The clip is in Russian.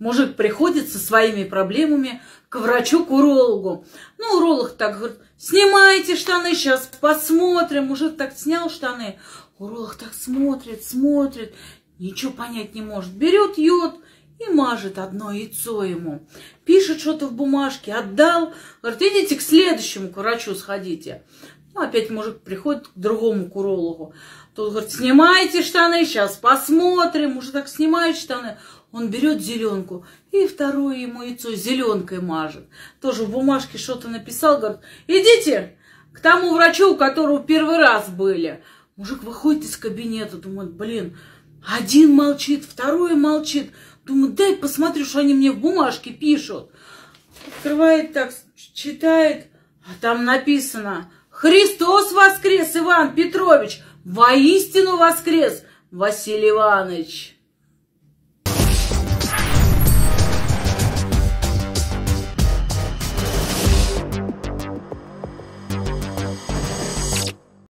Мужик приходит со своими проблемами к врачу, к урологу. Ну, уролог так говорит, снимайте штаны, сейчас посмотрим. Мужик так снял штаны. Уролог так смотрит, смотрит, ничего понять не может. Берет йод и мажет одно яйцо ему. Пишет что-то в бумажке, отдал. Говорит, идите к следующему к врачу сходите. Ну, опять мужик приходит к другому к урологу. Тот говорит, снимайте штаны, сейчас посмотрим. Мужик так снимает штаны. Он берет зеленку и второе ему яйцо зеленкой мажет. Тоже в бумажке что-то написал, говорит, идите к тому врачу, у которого первый раз были. Мужик выходит из кабинета, думает, блин, один молчит, второй молчит. Думаю, дай посмотрю, что они мне в бумажке пишут. Открывает так, читает, а там написано «Христос воскрес, Иван Петрович! Воистину воскрес, Василий Иванович!»